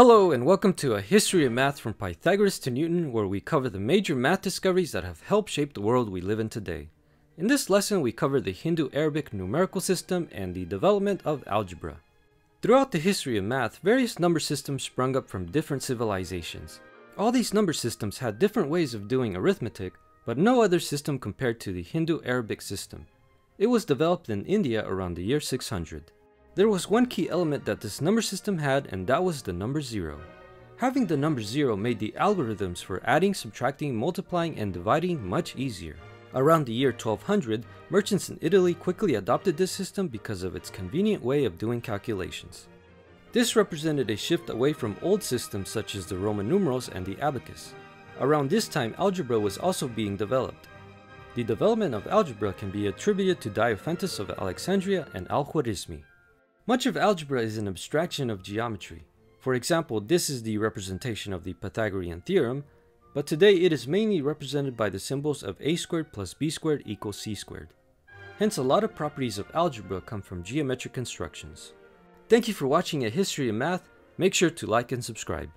Hello and welcome to a history of math from Pythagoras to Newton where we cover the major math discoveries that have helped shape the world we live in today. In this lesson we cover the Hindu-Arabic numerical system and the development of algebra. Throughout the history of math, various number systems sprung up from different civilizations. All these number systems had different ways of doing arithmetic, but no other system compared to the Hindu-Arabic system. It was developed in India around the year 600. There was one key element that this number system had and that was the number 0. Having the number 0 made the algorithms for adding, subtracting, multiplying, and dividing much easier. Around the year 1200, merchants in Italy quickly adopted this system because of its convenient way of doing calculations. This represented a shift away from old systems such as the Roman numerals and the abacus. Around this time, algebra was also being developed. The development of algebra can be attributed to Diophantus of Alexandria and Al-Khwarizmi. Much of algebra is an abstraction of geometry. For example, this is the representation of the Pythagorean theorem, but today it is mainly represented by the symbols of a squared plus b squared equals c squared. Hence a lot of properties of algebra come from geometric constructions. Thank you for watching a history of math, make sure to like and subscribe.